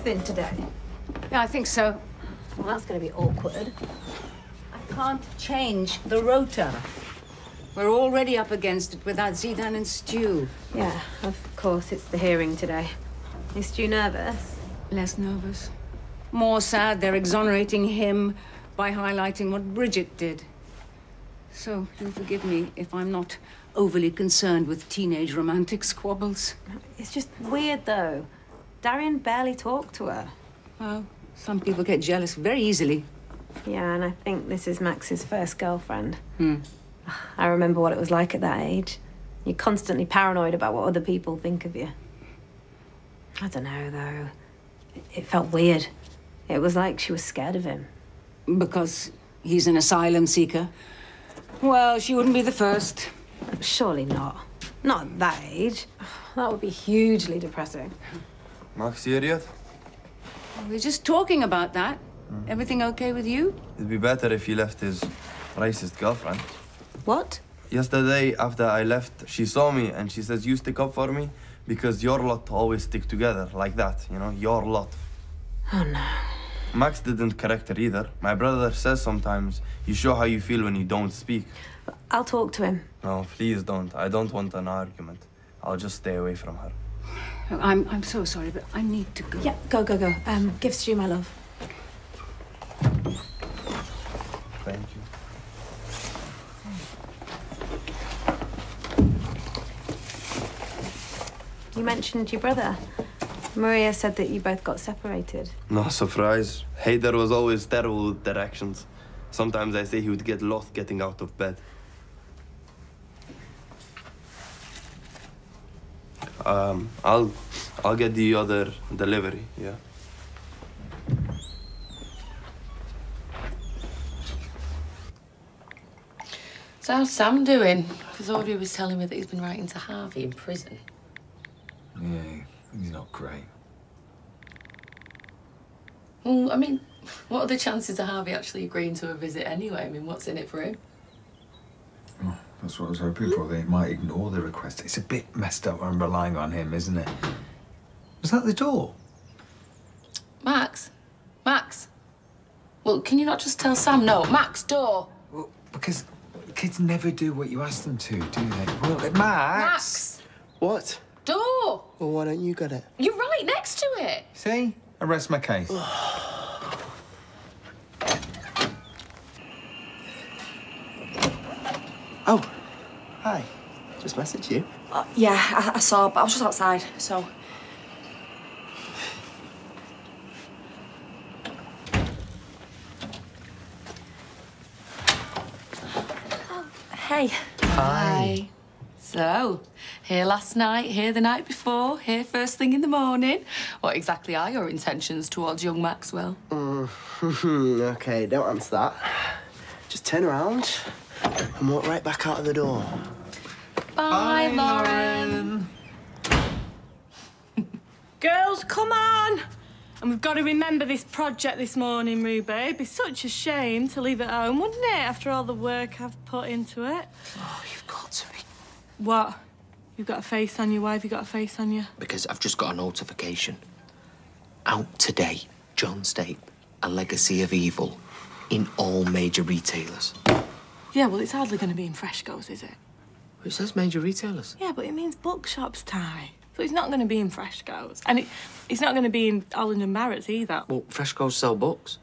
Both in today? Yeah, I think so. Well, that's going to be awkward. I can't change the rotor. We're already up against it without Zeedan and Stu. Yeah, of course, it's the hearing today. Is Stu nervous? Less nervous. More sad they're exonerating him by highlighting what Bridget did. So you'll forgive me if I'm not overly concerned with teenage romantic squabbles. It's just weird, though. Darian barely talked to her. Well, some people get jealous very easily. Yeah, and I think this is Max's first girlfriend. Hmm. I remember what it was like at that age. You're constantly paranoid about what other people think of you. I don't know, though. It- felt weird. It was like she was scared of him. Because he's an asylum seeker. Well, she wouldn't be the first. Surely not. Not at that age. That would be hugely depressing. Max, you idiot. We're just talking about that. Mm-hmm. Everything okay with you? It'd be better if he left his racist girlfriend. What? Yesterday, after I left, she saw me and she says, You stick up for me because your lot always stick together like that, you know, your lot. Oh no. Max didn't correct her either. My brother says sometimes you show how you feel when you don't speak. I'll talk to him. No, please don't. I don't want an argument. I'll just stay away from her. I'm, I'm so sorry, but I need to go. Yeah, go, go, go. Um, to you, my love. Thank you. You mentioned your brother. Maria said that you both got separated. No surprise. Hader was always terrible with directions. Sometimes I say he would get lost getting out of bed. Um, I'll, I'll get the other delivery. Yeah. So how's Sam doing? Because Audrey was telling me that he's been writing to Harvey in prison. Yeah, he's not great. Well, I mean, what are the chances of Harvey actually agreeing to a visit anyway? I mean, what's in it for him? That's what I was hoping for. They might ignore the request. It's a bit messed up I'm relying on him, isn't it? Was that the door? Max? Max? Well, can you not just tell Sam no? Max, door! Well, because kids never do what you ask them to, do they? Well, Max. Max! What? Door! Well, why don't you get it? You're right next to it! See? I rest my case. Oh, hi. Just messaged you. Uh, yeah, I, I saw, but I was just outside, so. Oh, hey. Hi. So, here last night, here the night before, here first thing in the morning. What exactly are your intentions towards young Maxwell? okay, don't answer that. Just turn around and walk right back out of the door. Bye, Lauren. Girls, come on! And we've got to remember this project this morning, Ruby. It'd be such a shame to leave it home, wouldn't it, after all the work I've put into it? Oh, you've got to be. What? You've got a face on you? Why have you got a face on you? Because I've just got a notification. Out today, John Stape, A Legacy of Evil, in all major retailers. Yeah, well, it's hardly going to be in Freshcos, is it? Who says major retailers? Yeah, but it means bookshops, Ty. So it's not going to be in Freshcos. And it, it's not going to be in Holland and Barrett's either. Well, Freshcos sell books.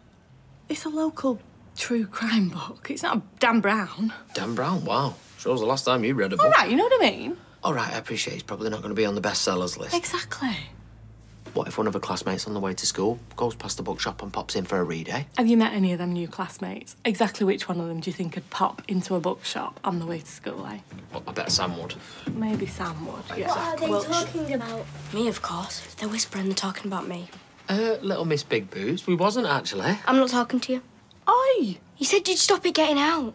It's a local true crime book. It's not a Dan Brown. Dan Brown, wow. Sure was the last time you read a All book. right, you know what I mean? All right, I appreciate it's probably not going to be on the bestsellers list. Exactly. What if one of her classmates on the way to school goes past the bookshop and pops in for a read, eh? Have you met any of them new classmates? Exactly which one of them do you think could pop into a bookshop on the way to school, eh? Well, I bet Sam would. Maybe Sam would. Yeah. What are they Well, talking about? Me, of course. They're whispering, they're talking about me. Uh, little Miss Big Boots. We wasn't actually. I'm not talking to you. Oi! You said you'd stop it getting out.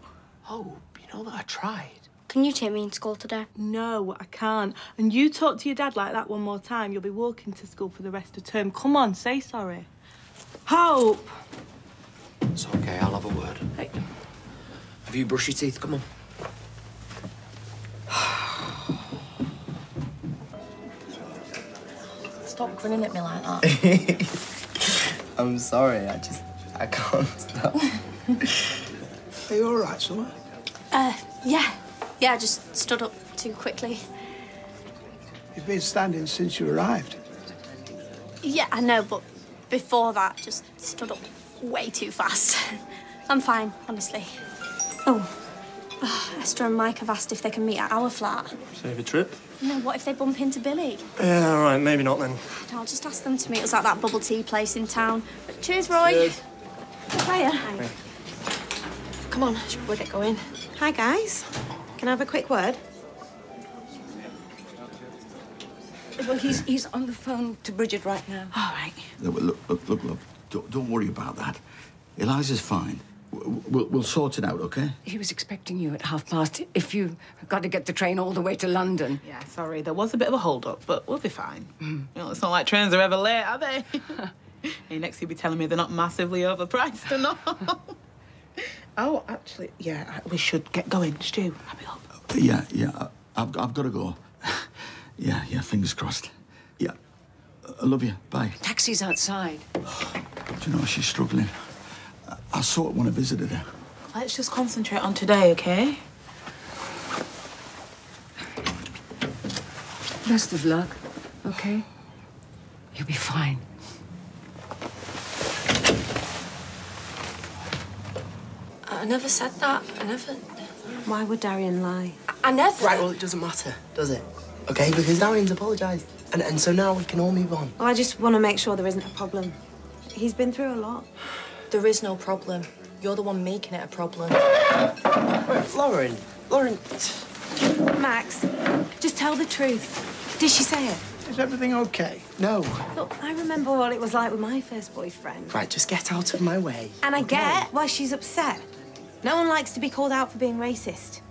Oh, you know that I tried. Can you take me in school today? No, I can't. And you talk to your dad like that one more time, you'll be walking to school for the rest of term. Come on, say sorry. Hope! It's okay, I'll have a word. Hey. Have you brushed your teeth? Come on. Stop stop grinning at me like that. I'm sorry, I just. I can't stop. Are you all right, Summer? uh, yeah. Yeah, I just stood up too quickly. You've been standing since you arrived. Yeah, I know, but before that, just stood up way too fast. I'm fine, honestly. Oh, ah, Esther and Mike have asked if they can meet at our flat. Save a trip? No, what if they bump into Billy? Yeah, all right, maybe not then. I'll just ask them to meet us at that bubble tea place in town. But cheers, Roy. Cheers. Hiya. Come on, should we get going? Hi, guys. Can I have a quick word? Well, he's, he's on the phone to Bridget right now. All right. Look, look, look, look, look. Don't, don't worry about that. Eliza's fine. We'll, we'll sort it out, okay? He was expecting you at half past. If you got to get the train all the way to London. Yeah, sorry, there was a bit of a hold up, but we'll be fine. Hmm. You know, it's not like trains are ever late, are they? hey, next you'll be telling me they're not massively overpriced and all. Oh, actually, yeah, we should get going. Stu, happy up. Yeah, yeah. I- I've, I've got to go. yeah, yeah, fingers crossed. Yeah. I love you. Bye. Taxi's outside. Do you know, she's struggling. I, I saw it when I visited her. Let's just concentrate on today, okay? Best of luck, okay? You'll be fine. I never said that. I never. Why would Darian lie? I never. Right, well, it doesn't matter, does it? Okay, because Darian's apologised. And, and so now we can all move on. Well, I just want to make sure there isn't a problem. He's been through a lot. There is no problem. You're the one making it a problem. Right, Lauren, Lauren. Max, just tell the truth. Did she say it? Is everything okay? No. Look, I remember what it was like with my first boyfriend. Right, just get out of my way. And I get why she's upset. No one likes to be called out for being racist.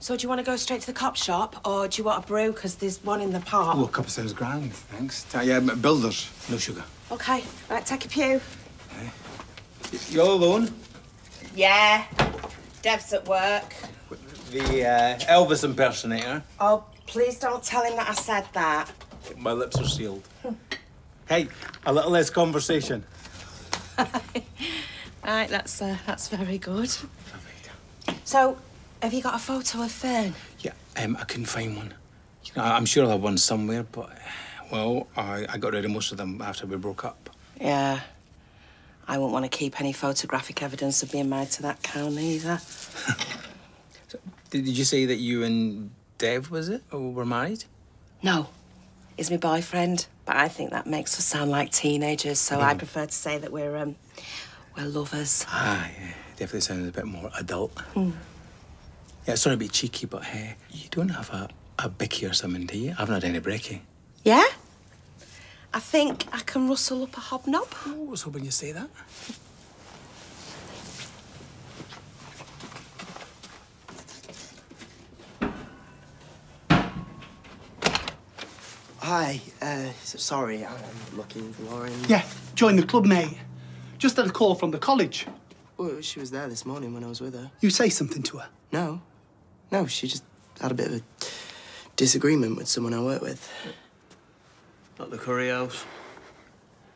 So do you want to go straight to the cop shop, or do you want a brew? Because there's one in the park. Oh, a cup of sounds grand, thanks. Uh, yeah, but builders, no sugar. Okay, right, take a pew. You all alone? Yeah. Dev's at work. The uh, Elvis impersonator. Oh, please don't tell him that I said that. My lips are sealed. hey, a little less conversation. Right, that's uh, that's very good. So, have you got a photo of Fern? Yeah, um, I couldn't find one. You know, I'm sure I have one somewhere, but well, I, I got rid of most of them after we broke up. Yeah. I wouldn't want to keep any photographic evidence of being married to that cow either. Did, did you say that you and Dev was it, or were married? No, he's my boyfriend, but I think that makes us sound like teenagers, so I Mm. prefer to say that we're um, we're lovers. Ah, yeah, definitely sounds a bit more adult. Hmm. Yeah, sorry to be cheeky, but hey, you don't have a, a bicky or something, do you? I've not had any breaky. Yeah? I think I can rustle up a hobnob. I was hoping you'd say that. Hi, uh, so sorry, I'm looking for Lauren. Yeah, join the club, mate. Just had a call from the college. Well, she was there this morning when I was with her. You say something to her. No. No, she just had a bit of a disagreement with someone I work with. Not the curry house.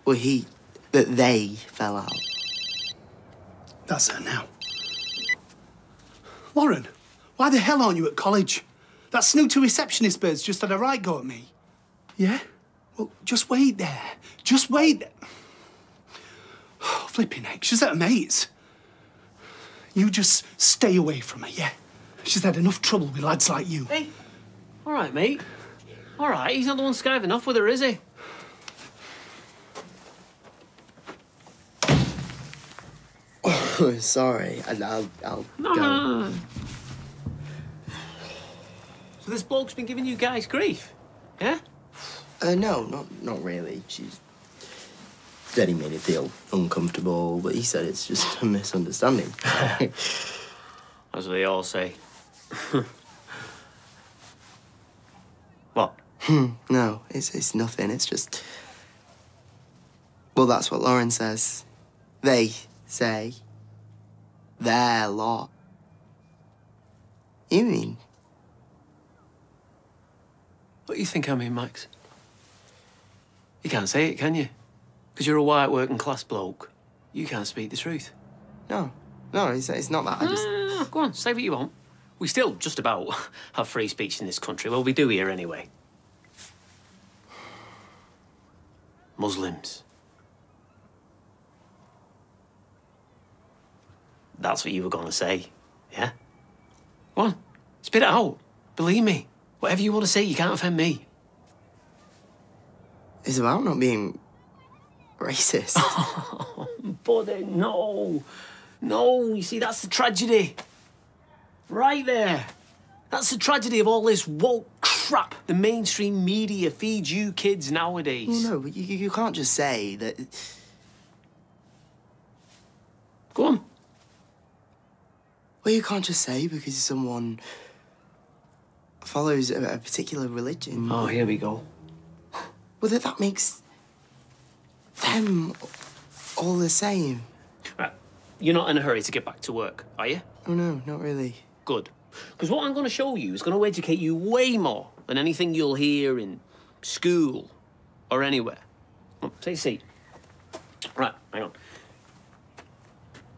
Well, he. that they fell out. That's her now. Lauren, why the hell aren't you at college? That snooty receptionist bird's just had a right go at me. Yeah? Well, just wait there. Just wait there. Oh, flipping heck, she's at her mates. You just stay away from her, yeah? She's had enough trouble with lads like you. Hey, all right, mate. All right, he's not the one skiving off with her, is he? Oh, sorry, I, I'll. I'll No, go. no, no, no. So this bloke's been giving you guys grief, yeah? Uh, no, not not really. She's said he made it feel uncomfortable, but he said it's just a misunderstanding. As they all say. what? Hmm, no, it's it's nothing. It's just. Well, that's what Lauren says. They say. Their lot. You mean? What do you think I mean, Max? You can't say it, can you? Because you're a white working class bloke. You can't speak the truth. No. No, it's, it's not that. I just. Ah, go on, say what you want. We still just about have free speech in this country. Well, we do here anyway. Muslims. That's what you were going to say, yeah? Go on, spit it out. Believe me. Whatever you want to say, you can't offend me. It's about not being racist. Buddy, no. No, you see, that's the tragedy. Right there. That's the tragedy of all this woke crap the mainstream media feeds you kids nowadays. well, no, but you, you can't just say that. Go on. Well, you can't just say because someone follows a, a particular religion. Oh, here we go. Well, that, that makes them all the same. Right. You're not in a hurry to get back to work, are you? Oh, no, not really. Good. Because what I'm going to show you is going to educate you way more than anything you'll hear in school or anywhere. On, take a seat. Right, hang on.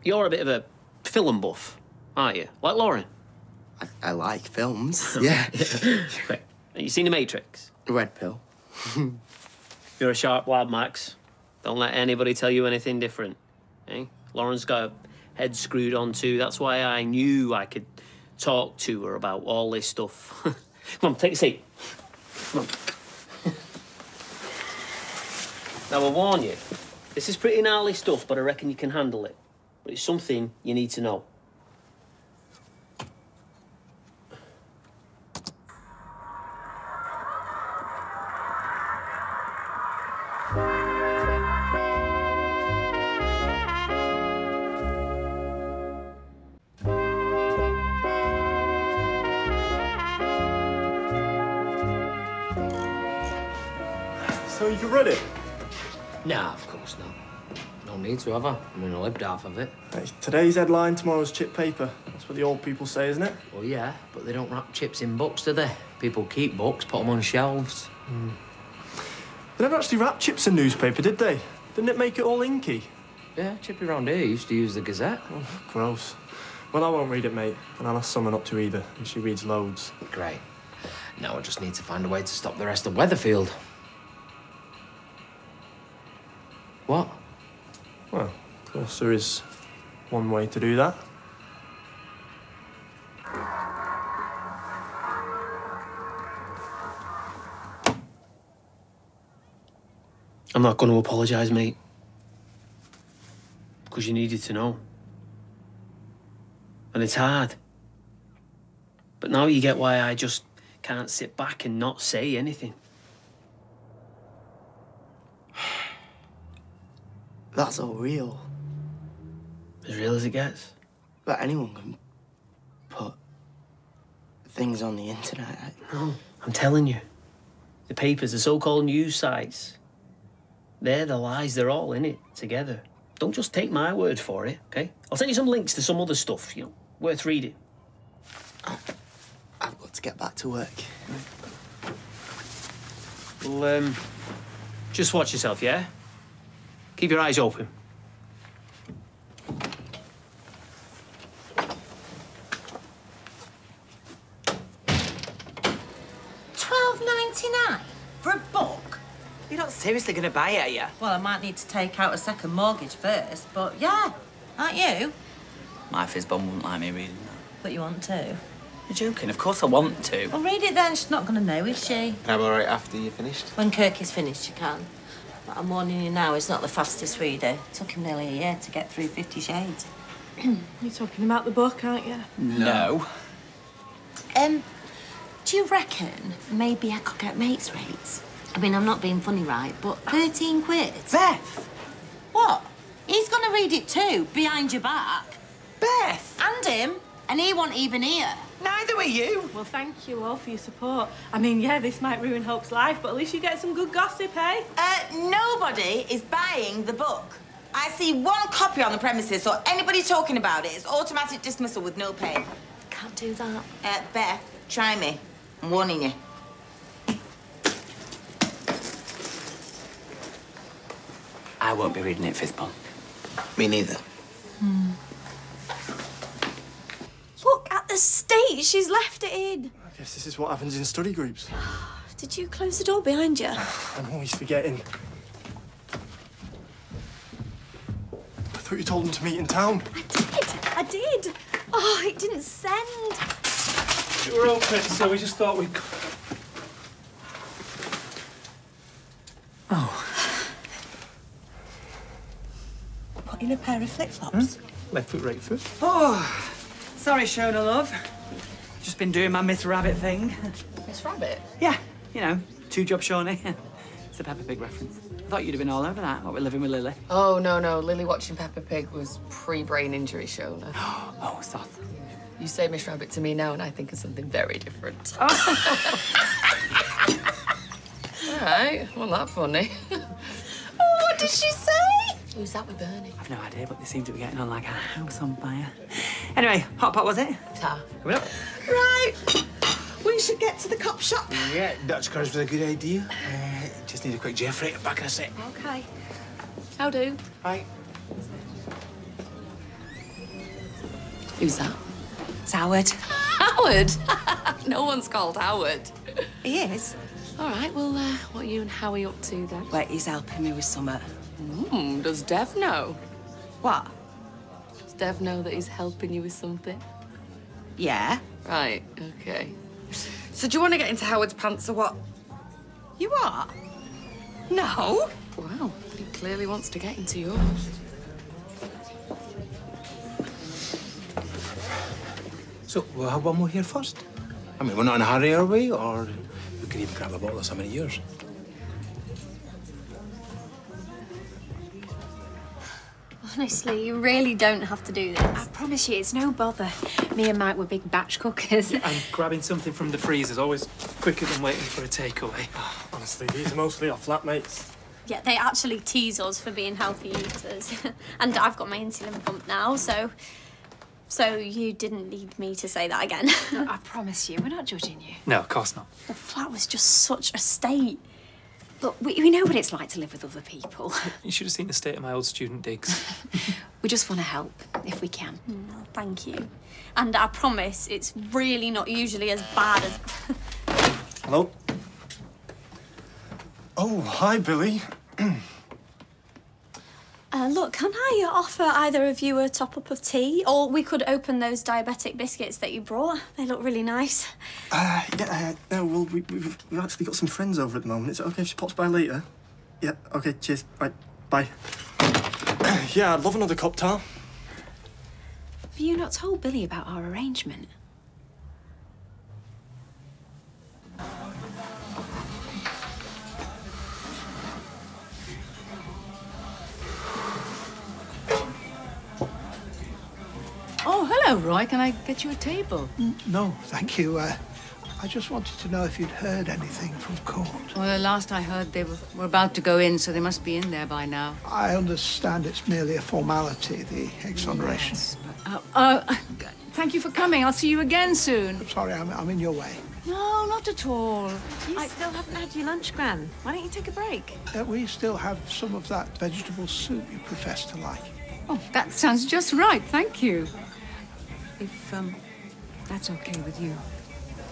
You're a bit of a film buff, aren't you? Like Lauren? I, I like films, yeah. Right. You seen The Matrix? Red pill. You're a sharp lad, Max. Don't let anybody tell you anything different. Eh? Lauren's got her head screwed on too. That's why I knew I could talk to her about all this stuff. Come on, take a seat. Come on. now, I warn you, this is pretty gnarly stuff, but I reckon you can handle it. But it's something you need to know. No to, have I? Mean, I lived half of it. Hey, today's headline, tomorrow's chip paper. That's what the old people say, isn't it? Well, yeah, but they don't wrap chips in books, do they? People keep books, put them on shelves. Hmm. They never actually wrapped chips in newspaper, did they? Didn't it make it all inky? Yeah, Chippy round here used to use the Gazette. Oh, gross. Well, I won't read it, mate, and I'll ask Summer not to either, and she reads loads. Great. Now I just need to find a way to stop the rest of Weatherfield. What? Well, of course, there is one way to do that. I'm not going to apologise, mate. Because you needed to know. And it's hard. But now you get why I just can't sit back and not say anything. That's all real. As real as it gets. But anyone can put things on the internet. No, I'm telling you. The papers, the so called news sites, they're the lies, they're all in it together. Don't just take my word for it, okay? I'll send you some links to some other stuff, you know, worth reading. I've got to get back to work. Well, um, just watch yourself, yeah? Keep your eyes open. Twelve ninety nine for a book. You're not seriously going to buy it, are you? Well, I might need to take out a second mortgage first, but yeah, aren't you? My fizz bum wouldn't like me reading that. But you want to. You're joking. Of course I want to. Well, read it then. She's not going to know, is she? Can I borrow it after you're finished? When Kirk is finished, you can. But I'm warning you now, he's not the fastest reader. It took him nearly a year to get through Fifty Shades. You're talking about the book, aren't you? No. Um, do you reckon maybe I could get mates rates? I mean, I'm not being funny, right? But 13 quid. Beth! What? He's gonna read it too, behind your back. Beth! And him. And he won't even hear. Neither were you. Well, thank you all for your support. I mean, yeah, this might ruin Hope's life, but at least you get some good gossip, eh? Uh, nobody is buying the book. I see one copy on the premises or anybody talking about it, it's automatic dismissal with no pay. Can't do that. Uh, Beth, try me. I'm warning you. I won't be reading it, fifth bomb. Me neither. Look at the state she's left it in. I guess this is what happens in study groups. Did you close the door behind you? I'm always forgetting. I thought you told them to meet in town. I did. I did. Oh, it didn't send. We're open, so we just thought we'd. Oh. Put in a pair of flip-flops. Hmm? Left foot, right foot. Oh, sorry, Shona, love. Just been doing my Miss Rabbit thing. Miss Rabbit? Yeah, you know, two job Shawnee. it's a Peppa Pig reference. I thought you'd have been all over that, what we're living with Lily. Oh, no, no. Lily watching Peppa Pig was pre-brain injury, Shona. oh, soft. You say Miss Rabbit to me now, and I think of something very different. Oh. All right. Well, that funny. Oh, what did she say? Who's that with Bernie? I've no idea, but they seem to be getting on like a house on fire. Anyway, hot pot was it? Ta. Coming up. Right. We should get to the cop shop. Yeah, Dutch cars was a good idea. Uh, just need a quick Jeffrey back in a sec. Okay. How do? Right. Who's that? It's Howard. Howard? no one's called Howard. He is. All right, well, uh, what are you and Howie up to then? Wait, he's helping me with summat. Mm, does Dev know? What? Does Dev know that he's helping you with something? Yeah. Right, okay. So do you want to get into Howard's pants or what? You are? No. Wow, he clearly wants to get into yours. So, we'll have one more here first. I mean, we're not in a hurry, are we? Or we can even grab a bottle of some of yours. Honestly, you really don't have to do this. I promise you, it's no bother. Me and Mike were big batch cookers. And grabbing something from the freezer is always quicker than waiting for a takeaway. Oh, honestly, these are mostly our flatmates. Yeah, they actually tease us for being healthy eaters. and I've got my insulin pump now, so. So you didn't need me to say that again. Look, I promise you, we're not judging you. No, of course not. the flat was just such a state. Look, we, we know what it's like to live with other people. You should have seen the state of my old student digs. We just want to help if we can. Mm, thank you. And I promise it's really not usually as bad as. Hello? Oh, hi, Billy. Uh, look, can I offer either of you a top up of tea? Or we could open those diabetic biscuits that you brought. They look really nice. Uh, yeah, uh, no, well, we, we've, we've actually got some friends over at the moment. Is it okay if she pops by later? Yeah, okay, cheers. Right, bye. yeah, I'd love another cocktail. Have you not told Billy about our arrangement? Hello, Roy. Can I get you a table? No, thank you. Uh, I just wanted to know if you'd heard anything from court. Well, the last I heard, they were, were about to go in, so they must be in there by now. I understand it's merely a formality, the exoneration. Uh, uh, thank you for coming. I'll see you again soon. Sorry, I'm, I'm in your way. No, not at all. You still haven't had your lunch, Gran. Why don't you take a break? Uh, we still have some of that vegetable soup you profess to like. Oh, that sounds just right. Thank you. If um, that's okay with you.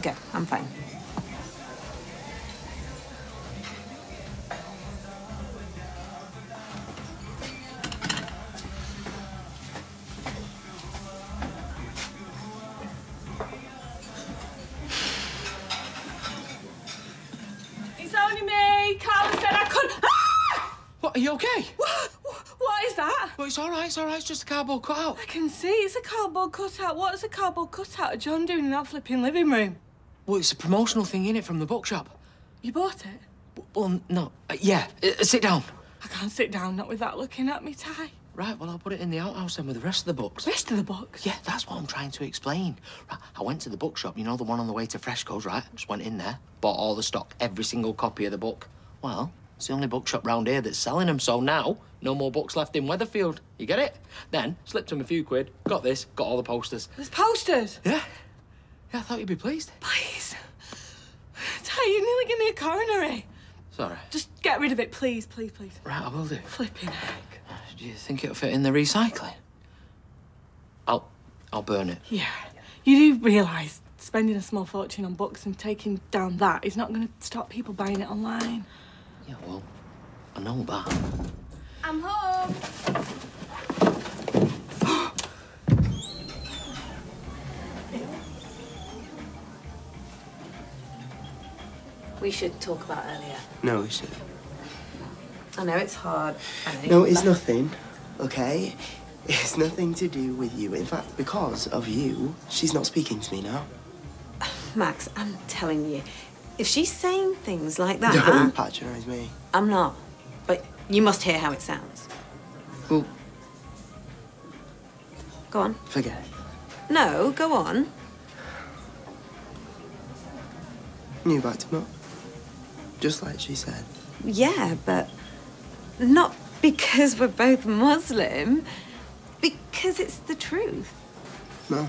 Okay, I'm fine. Right, it's all right. It's just a cardboard cutout. I can see it's a cardboard cutout. What is a cardboard cutout of John doing in that flipping living room? Well, it's a promotional thing, in it from the bookshop. You bought it? Well, no. Uh, yeah, uh, sit down. I can't sit down not with that looking at me, Ty. Right, well, I'll put it in the outhouse then with the rest of the books. Rest of the books? Yeah, that's what I'm trying to explain. Right, I went to the bookshop, you know, the one on the way to Freshco's, right? Just went in there, bought all the stock, every single copy of the book. Well, it's the only bookshop round here that's selling them, so now No more books left in Weatherfield. You get it? Then slipped him a few quid, got this, got all the posters. There's posters. Yeah. Yeah, I thought you'd be pleased. Please. Ty, you nearly give me a coronary. Sorry. Just get rid of it, please, please, please. Right, I will do. Flipping heck. Do you think it'll fit in the recycling? I'll I'll burn it. Yeah. You do realise spending a small fortune on books and taking down that is not going to stop people buying it online. Yeah, well, I know that. I'm home. We should talk about earlier. No, we should. I know it's hard. I know. No, it's but- nothing, okay? It's nothing to do with you. In fact, because of you, she's not speaking to me now. Max, I'm telling you, if she's saying things like that, Don't patronise me. I'm not. But you must hear how it sounds. Well, Go on. forget it. No, go on. You backed him up. Just like she said. Yeah, but not because we're both Muslim. Because it's the truth. No.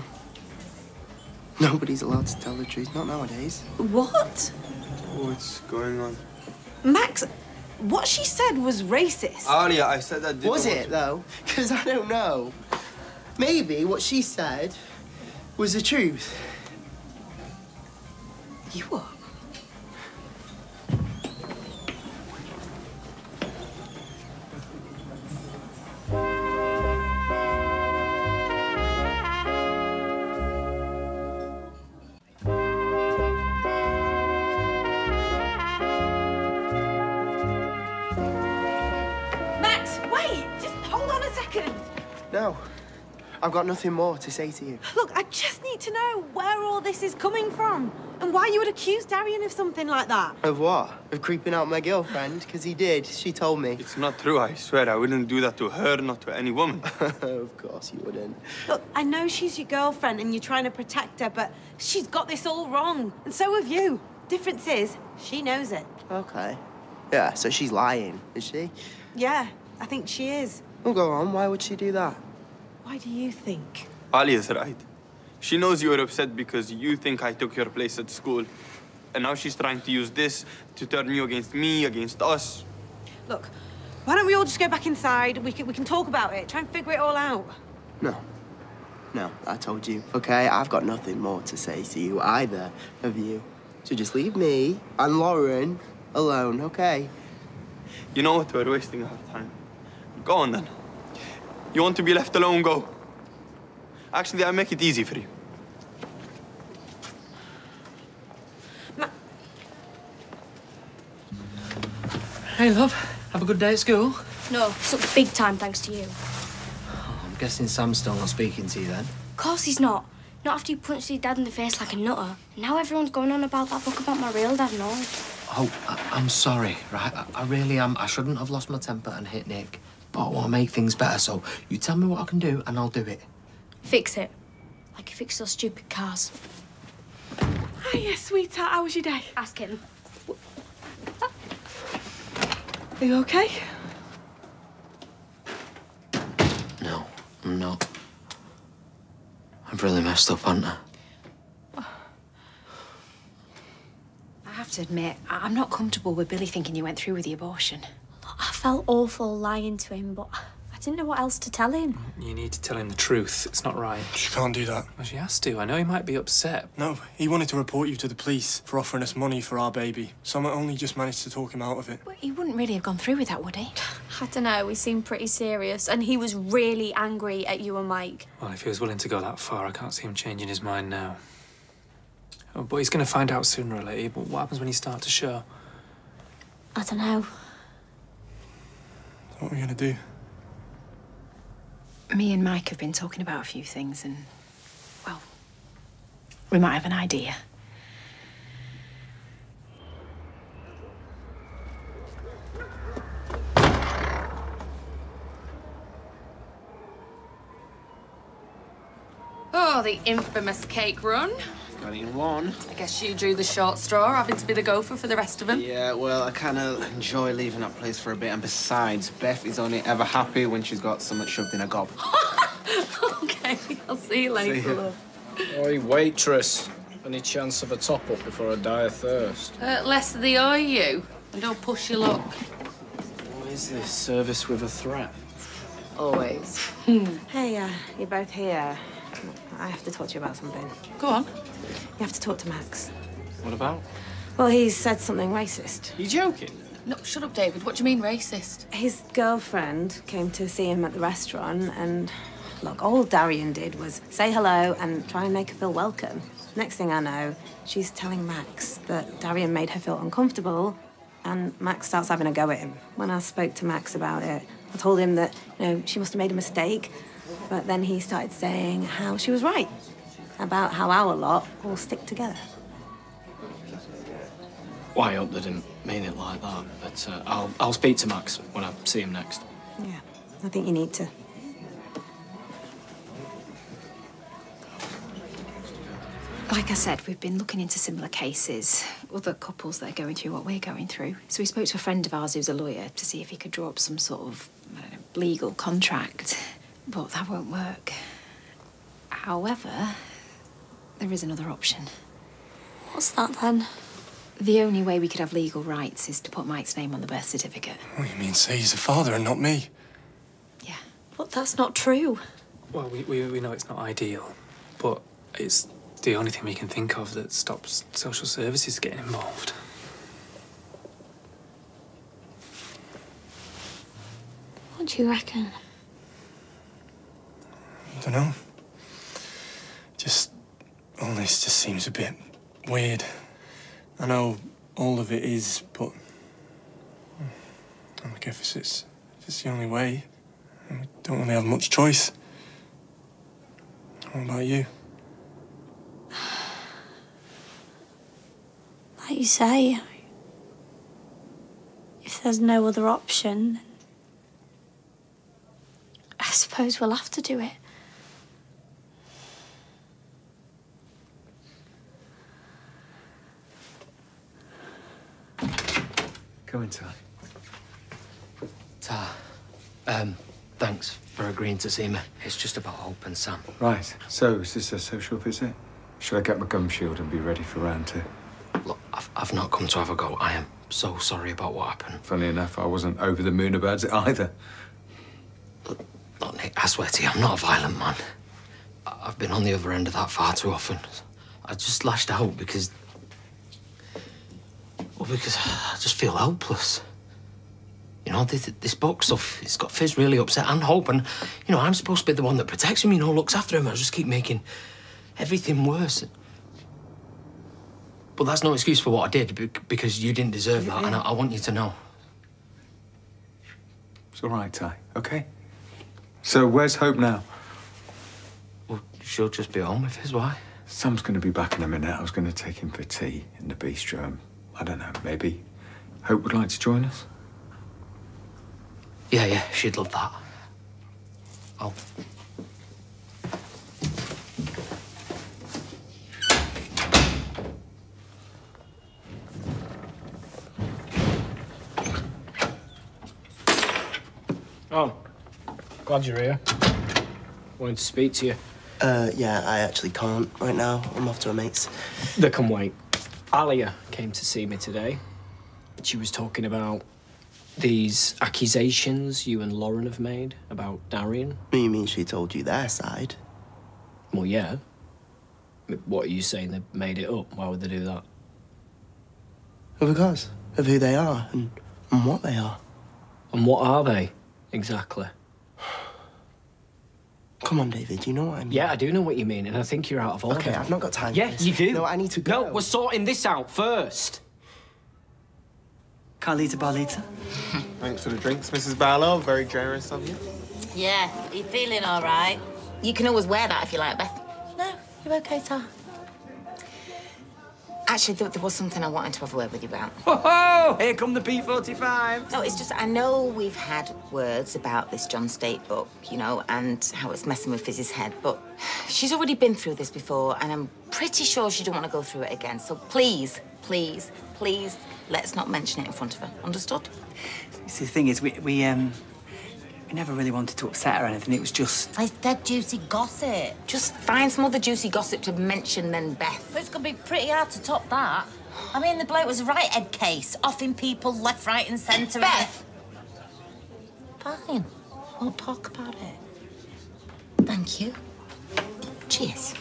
Nobody's allowed to tell the truth, not nowadays. What? What's going on? Max, what she said was racist. Alya, I said that. Was it, though? Because I don't know. Maybe what she said was the truth. You what? I've got nothing more to say to you. Look, I just need to know where all this is coming from and why you would accuse Darian of something like that. Of what? Of creeping out my girlfriend? Because he did. She told me. It's not true, I swear. I wouldn't do that to her, not to any woman. of course you wouldn't. Look, I know she's your girlfriend and you're trying to protect her, but she's got this all wrong. And so have you. Difference is, she knows it. Okay. Yeah, so she's lying, is she? Yeah, I think she is. Well, go on. Why would she do that? Why do you think? Ali is right. She knows you're upset because you think I took your place at school. And now she's trying to use this to turn you against me, against us. Look, why don't we all just go back inside? We can, we can talk about it, try and figure it all out. No. No, I told you. Okay, I've got nothing more to say to you, either of you. So just leave me and Lauren alone, okay? You know what? We're wasting our time. Go on then. You want to be left alone? Go. Actually, I'll make it easy for you. Hey, love. Have a good day at school. No, sucked big time thanks to you. I'm guessing Sam's still not speaking to you then. Of course he's not. Not after you punched your dad in the face like a nutter. Now everyone's going on about that book about my real dad and all. Oh, I, I'm sorry, right? I, I really am. I shouldn't have lost my temper and hit Nick. But I want to make things better, so you tell me what I can do and I'll do it. Fix it. Like you fix those stupid cars. Hiya, sweetheart. How was your day? Ask him. Are you okay? No, I'm not. I've really messed up, haven't I? I have to admit, I- I'm not comfortable with Billy thinking you went through with the abortion. I felt awful lying to him, but I didn't know what else to tell him. You need to tell him the truth. It's not right. She can't do that. Well, she has to. I know he might be upset. No, he wanted to report you to the police for offering us money for our baby. Someone only just managed to talk him out of it. But he wouldn't really have gone through with that, would he? I don't know, he seemed pretty serious, and he was really angry at you and Mike. Well, if he was willing to go that far, I can't see him changing his mind now. Oh, but he's going to find out sooner or later. But what happens when he starts to show? I don't know. What are we gonna do? Me and Mike have been talking about a few things, and, well, we might have an idea. Oh, the infamous cake run. Twenty and one. I guess you drew the short straw, having to be the gopher for the rest of them. Yeah, well, I kind of enjoy leaving that place for a bit. And besides, Beth is only ever happy when she's got something shoved in her gob. okay, I'll see you later, See love. Oi, waitress. Any chance of a top up before I die of thirst? Uh, less the eye you, and don't push your luck. What is this? Service with a threat? Always. Hey, uh, you're both here. I have to talk to you about something. Go on. You have to talk to Max. What about? Well, he's said something racist. You joking? No, shut up, David. What do you mean racist? His girlfriend came to see him at the restaurant, and look, all Darian did was say hello and try and make her feel welcome. Next thing I know, she's telling Max that Darian made her feel uncomfortable, and Max starts having a go at him. When I spoke to Max about it, I told him that, you know, she must have made a mistake, but then he started saying how she was right about how our lot all stick together. Well, I hope they didn't mean it like that, but uh, I'll, I'll speak to Max when I see him next. Yeah, I think you need to. Like I said, we've been looking into similar cases, other couples that are going through what we're going through. So we spoke to a friend of ours who's a lawyer to see if he could draw up some sort of I don't know, legal contract, but that won't work. However, there is another option. What's that then? The only way we could have legal rights is to put Mike's name on the birth certificate. What do you mean, say he's the father and not me? Yeah. But that's not true. Well, we, we, we know it's not ideal, but it's the only thing we can think of that stops social services getting involved. What do you reckon? I don't know. Just all this just seems a bit weird. I know all of it is, but I guess it's it's the only way. We don't really have much choice. What about you? Like you say, if there's no other option, I suppose we'll have to do it. Come inside. Ta. Um, thanks for agreeing to see me. It's just about Hope and Sam. Right, so is this a social visit? Should I get my gum shield and be ready for round two? Look, I've, I've not come to have a go. I am so sorry about what happened. Funny enough, I wasn't over the moon about it either. Look, Nick, I swear to you, I'm not a violent man. I've been on the other end of that far too often. I just lashed out because. Well, because I just feel helpless. You know, this, this book stuff, it's got Fiz really upset and Hope, and, you know, I'm supposed to be the one that protects him, you know, looks after him. I just keep making everything worse. But that's no excuse for what I did, because you didn't deserve that, and I, I want you to know. It's all right, Ty, okay? So where's Hope now? Well, she'll just be home with his wife. Sam's going to be back in a minute. I was going to take him for tea in the bistro. and I don't know, maybe Hope would like to join us? Yeah, yeah, she'd love that. I'll. Oh, glad you're here. Wanted to speak to you. Uh, yeah, I actually can't right now. I'm off to a mate's. They can wait. Alya came to see me today. She was talking about these accusations you and Lauren have made about Darian. You mean she told you their side? Well, yeah. What are you saying? They made it up? Why would they do that? Well, because of who they are and, and what they are. And what are they exactly? Come on, David, you know what I mean? Yeah, I do know what you mean, and I think you're out of order. Okay, I've not got time for Yeah, you do. No, I need to go. No, we're sorting this out first. Carlita Barlita. Thanks for the drinks, Mrs. Barlow. Very generous of you. Yeah, are you feeling all right? You can always wear that if you like, Beth. No, you're okay, Tar. Actually, there, there was something I wanted to have a word with you about. Oh, here come the P45. No, it's just I know we've had words about this John Stape book, you know, and how it's messing with Fiz's head, but she's already been through this before, and I'm pretty sure she don't want to go through it again. So please, please, please, let's not mention it in front of her. Understood? See, the thing is, we, we, um, we never really wanted to upset her or anything. It was just... It's dead juicy gossip. Just find some other juicy gossip to mention then, Beth. But it's gonna be pretty hard to top that. I mean, the bloke was a right head case, offing people left, right, and centre. Beth! Fine. Won't talk about it. Thank you. Cheers.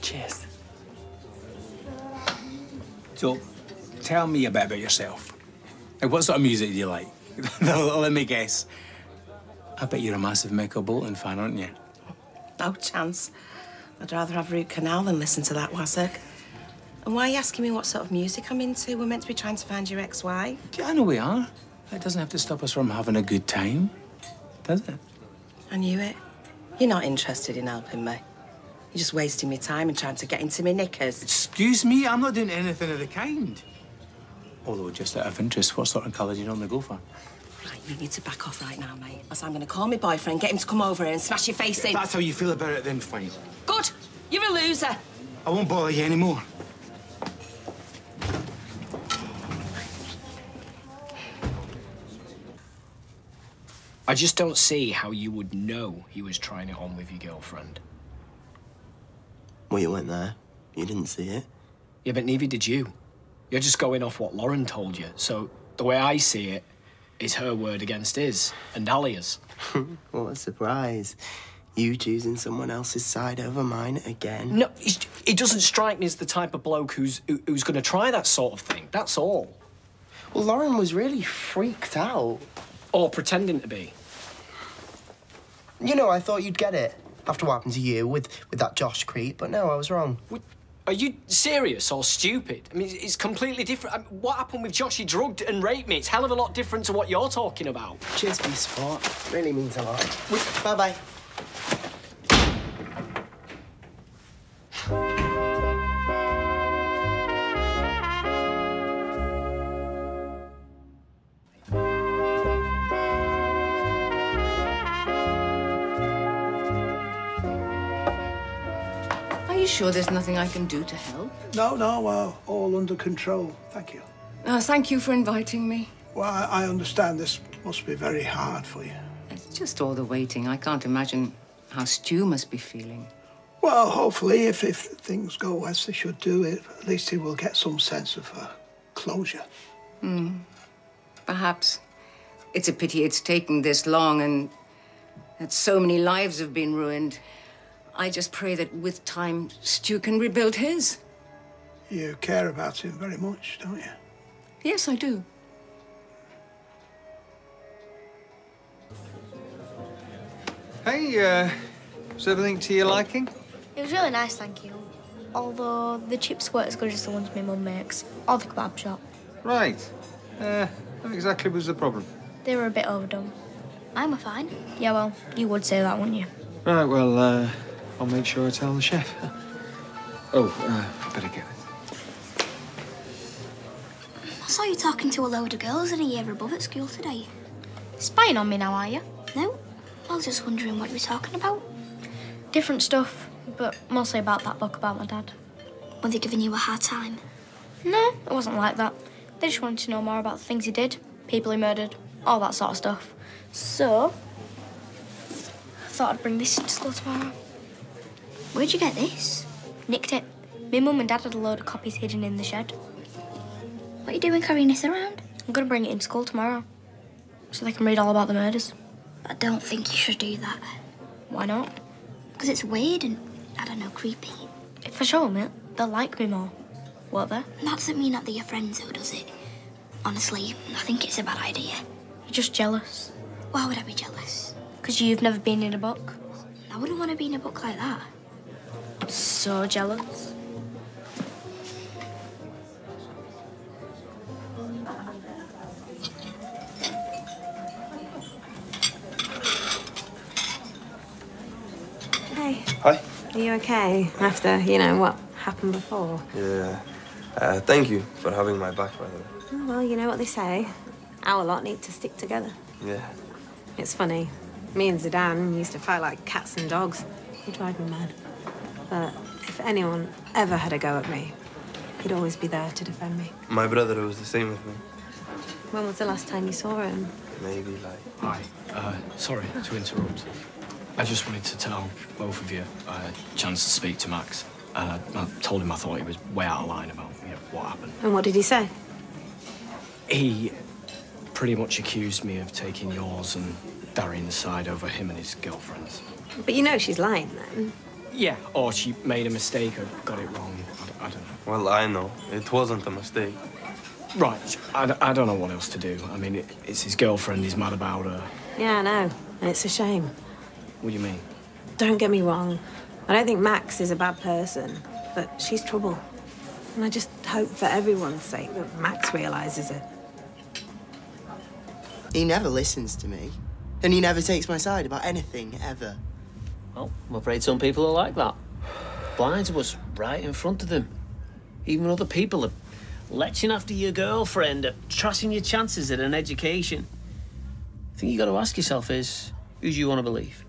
Cheers. So, tell me a bit about yourself. Like, what sort of music do you like? Let me guess. I bet you're a massive Michael Bolton fan, aren't you? No chance. I'd rather have root canal than listen to that wassack. And why are you asking me what sort of music I'm into? We're meant to be trying to find your ex-wife. Yeah, I know we are. That doesn't have to stop us from having a good time, does it? I knew it. You're not interested in helping me. You're just wasting my time and trying to get into my knickers. Excuse me, I'm not doing anything of the kind. Although, just out of interest, what sort of colour do you normally go for? Right, you need to back off right now, mate. Else I'm going to call my boyfriend, get him to come over here and smash your face If in. that's how you feel about it, then fine. Good. You're a loser. I won't bother you anymore. I just don't see how you would know he was trying it on with your girlfriend. Well, you weren't there. You didn't see it. Yeah, but neither did you. You're just going off what Lauren told you. So the way I see it is her word against his and Alya's. what a surprise. You choosing someone else's side over mine again. No, he doesn't strike me as the type of bloke who's who- who's going to try that sort of thing. That's all. Well, Lauren was really freaked out. Or pretending to be. You know, I thought you'd get it after what happened to you with, with that Josh creep, but no, I was wrong. Are you serious or stupid? I mean, it's- completely different. I mean, what happened with Josh? He drugged and raped me. It's hell of a lot different to what you're talking about. Cheers for your support. Really means a lot. Bye bye sure there's nothing I can do to help? No, no, uh, all under control. Thank you. Uh, thank you for inviting me. Well, I, I understand this must be very hard for you. It's just all the waiting. I can't imagine how Stu must be feeling. Well, hopefully, if, if things go as they should do, it, at least he will get some sense of uh, closure. Hmm. Perhaps. It's a pity it's taken this long and that so many lives have been ruined. I just pray that with time, Stu can rebuild his. You care about him very much, don't you? Yes, I do. Hey, uh, was everything to your liking? It was really nice, thank you. Although the chips weren't as good as the ones my mum makes, or the kebab shop. Right. Uh, what exactly was the problem? They were a bit overdone. Mine were fine. Yeah, well, you would say that, wouldn't you? Right, well, uh, I'll make sure I tell the chef. Oh, uh, I better get it. I saw you talking to a load of girls in a year above at school today. Spying on me now, are you? No. I was just wondering what you were talking about. Different stuff, but mostly about that book about my dad. Were they giving you a hard time? No, it wasn't like that. They just wanted to know more about the things he did, people he murdered, all that sort of stuff. So, I thought I'd bring this into school tomorrow. Where'd you get this? Nicked it. My mum and dad had a load of copies hidden in the shed. What are you doing carrying this around? I'm gonna bring it in school tomorrow. So they can read all about the murders. I don't think you should do that. Why not? Because it's weird and, I don't know, creepy. If I show them it, they'll like me more. Won't they? That doesn't mean that they're your friends, though, does it? Honestly, I think it's a bad idea. You're just jealous. Why would I be jealous? Because you've never been in a book. I wouldn't want to be in a book like that. So jealous. Hey, Hi. are you okay after, you know, what happened before. Yeah. Uh, thank you for having my back, by the way. Oh, well, you know what they say. Our lot need to stick together. Yeah. It's funny. Me and Zeedan used to fight like cats and dogs. He drive me mad. But if anyone ever had a go at me, he'd always be there to defend me. My brother was the same with me. When was the last time you saw him? Maybe like. Hi. Uh, sorry to interrupt. I just wanted to tell both of you I had a chance to speak to Max. And I, I told him I thought he was way out of line about you know, what happened. And what did he say? He pretty much accused me of taking yours and Darian's side over him and his girlfriends. But you know she's lying then. Yeah. Or she made a mistake or got it wrong. I don't know. Well, I know. It wasn't a mistake. Right. I, I don't know what else to do. I mean, it, it's his girlfriend. He's mad about her. Yeah, I know. And it's a shame. What do you mean? Don't get me wrong. I don't think Max is a bad person, but she's trouble. And I just hope for everyone's sake that Max realizes it. He never listens to me. And he never takes my side about anything, ever. Well, I'm afraid some people are like that. Blind to what's right in front of them. Even other people are leching after your girlfriend, are trashing your chances at an education. The thing you got to ask yourself is, who do you want to believe?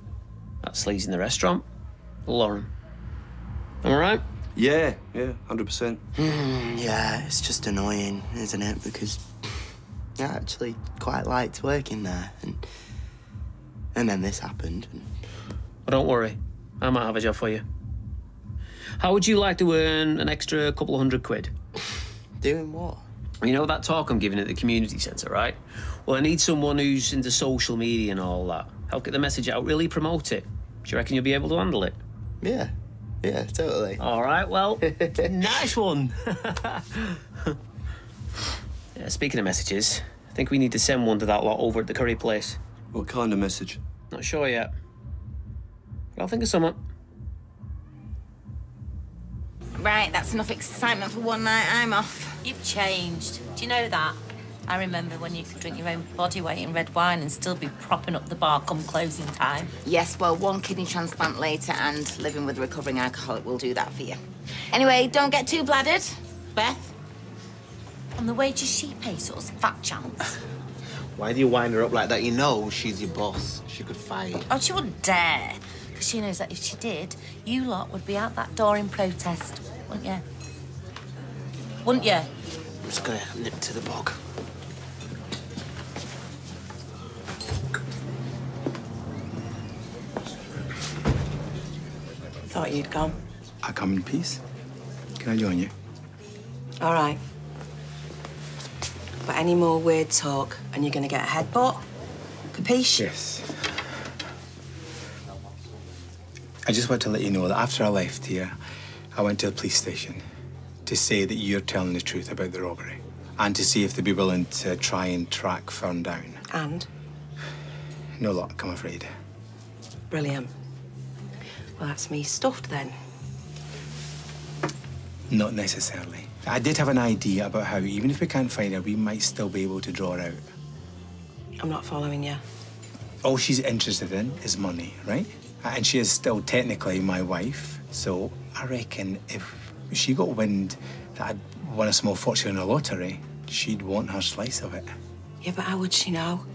That sleaze in the restaurant, or Lauren. Am I right? Yeah, yeah, 100%. Hmm, yeah, it's just annoying, isn't it? Because I actually quite liked working there. And, and then this happened. And But don't worry, I might have a job for you. How would you like to earn an extra couple of hundred quid? Doing what? You know that talk I'm giving at the community centre, right? Well, I need someone who's into social media and all that. Help get the message out, really promote it. Do you reckon you'll be able to handle it? Yeah, yeah, totally. All right, well, nice one. yeah, speaking of messages, I think we need to send one to that lot over at the curry place. What kind of message? Not sure yet. But I'll think of something. Right, that's enough excitement for one night. I'm off. You've changed. Do you know that? I remember when you could drink your own body weight in red wine and still be propping up the bar come closing time. Yes, well, one kidney transplant later and living with a recovering alcoholic will do that for you. Anyway, don't get too bladdered. Beth? On the wages she pays us, fat chance. Why do you wind her up like that? You know she's your boss. She could fight. Oh, she wouldn't dare. Because she knows that if she did, you lot would be out that door in protest, wouldn't you? Wouldn't you? I'm just gonna nip to the bog. Thought you'd come. I come in peace. Can I join you? All right. But any more weird talk, and you're going to get a headbutt? Capiche? Yes. I just want to let you know that after I left here, I went to the police station to say that you're telling the truth about the robbery and to see if they'd be willing to try and track Fern down. And? No luck, I'm afraid. Brilliant. Well, that's me stuffed then. Not necessarily. I did have an idea about how, even if we can't find her, we might still be able to draw her out. I'm not following you. All she's interested in is money, right? And she is still technically my wife. So I reckon if she got wind that I'd won a small fortune in a lottery, she'd want her slice of it. Yeah, but how would she know?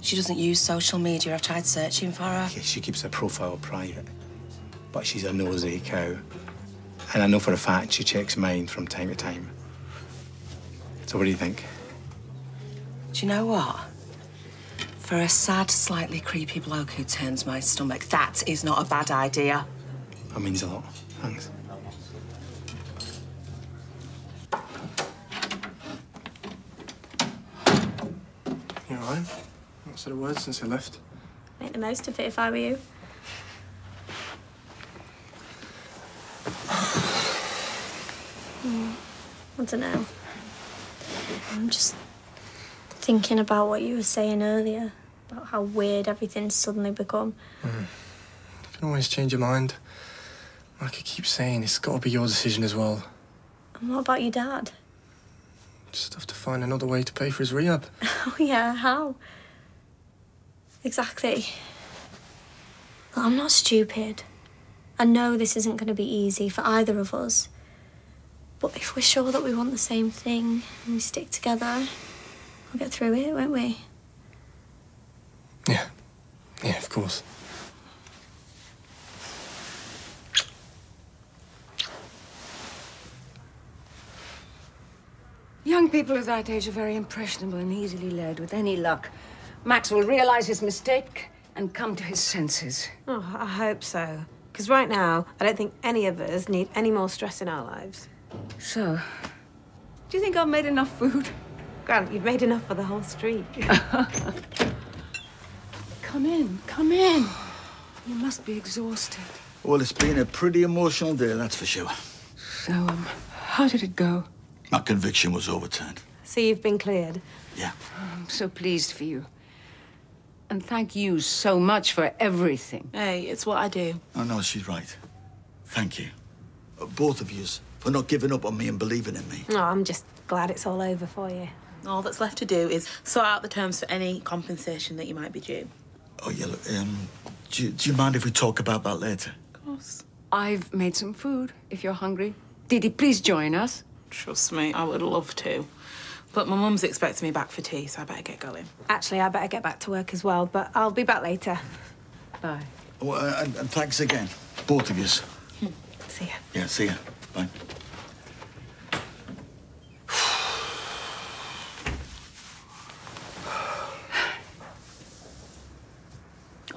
She doesn't use social media. I've tried searching for her. Yeah, she keeps her profile private. But she's a nosy cow. And I know for a fact she checks mine from time to time. So what do you think? Do you know what? For a sad, slightly creepy bloke who turns my stomach, that is not a bad idea. That means a lot. Thanks. You all right? Not said a word since I left. Make the most of it if I were you. Hmm, I don't know. I'm just thinking about what you were saying earlier, about how weird everything's suddenly become. Mm. You can always change your mind. Like I keep saying, it's got to be your decision as well. And what about your dad? Just have to find another way to pay for his rehab. Oh, yeah, how? Exactly. I'm not stupid. I know this isn't going to be easy for either of us. But if we're sure that we want the same thing and we stick together, we'll get through it, won't we? Yeah. Yeah, of course. Young people of that age are very impressionable and easily led. With any luck, Max will realize his mistake and come to his senses. Oh, I hope so. Because right now, I don't think any of us need any more stress in our lives. So, do you think I've made enough food? Grant, you've made enough for the whole street. Come in, come in. You must be exhausted. Well, it's been a pretty emotional day, that's for sure. So, um, how did it go? My conviction was overturned. so you've been cleared. Yeah. I'm so pleased for you. And thank you so much for everything. Hey, it's what I do. Oh, no, she's right. Thank you. Both of yous for not giving up on me and believing in me. Oh, I'm just glad it's all over for you. All that's left to do is sort out the terms for any compensation that you might be due. Oh, yeah, look, um, do you, do you mind if we talk about that later? Of course. I've made some food, if you're hungry. Dee-Dee, please join us. Trust me, I would love to. But my mum's expecting me back for tea, so I better get going. Actually, I better get back to work as well, but I'll be back later. Bye. Oh, uh, and, and thanks again, both of you. See ya. Yeah, see ya. Bye.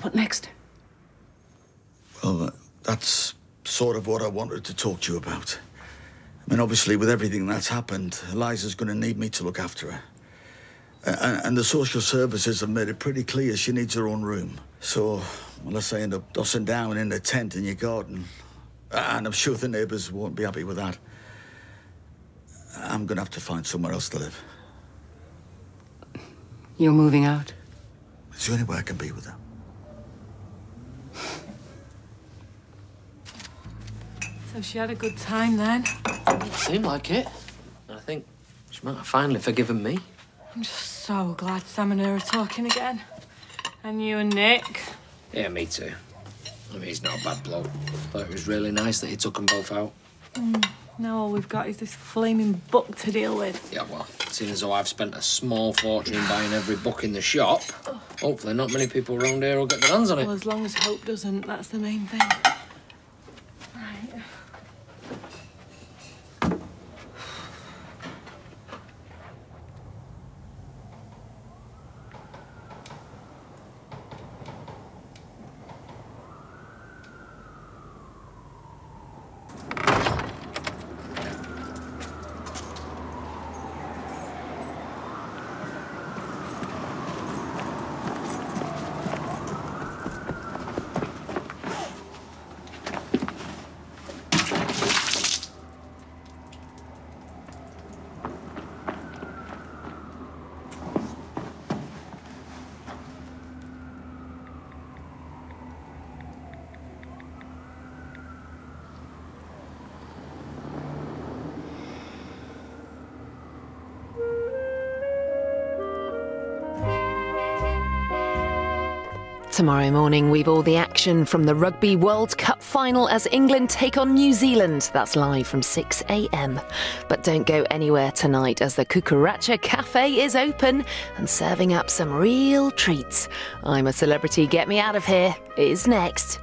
What next? Well, uh, that's sort of what I wanted to talk to you about. I mean, obviously, with everything that's happened, Eliza's going to need me to look after her. And, and the social services have made it pretty clear she needs her own room. So, unless I end up dossing down in a tent in your garden, and I'm sure the neighbours won't be happy with that, I'm going to have to find somewhere else to live. You're moving out. It's the only way I can be with her. So she had a good time then. It Seemed like it. I think she might have finally forgiven me. I'm just so glad Sam and her are talking again. And you and Nick. Yeah, me too. I mean, he's not a bad bloke. but it was really nice that he took them both out. Mm, now all we've got is this flaming book to deal with. Yeah, well, seeing as though I've spent a small fortune buying every book in the shop, hopefully not many people around here will get their hands on it. Well, as long as Hope doesn't, that's the main thing. Tomorrow morning, we've all the action from the Rugby World Cup final as England take on New Zealand. That's live from 6 a.m. But don't go anywhere tonight as the Cucaracha Cafe is open and serving up some real treats. I'm a Celebrity, Get Me Out of Here is next.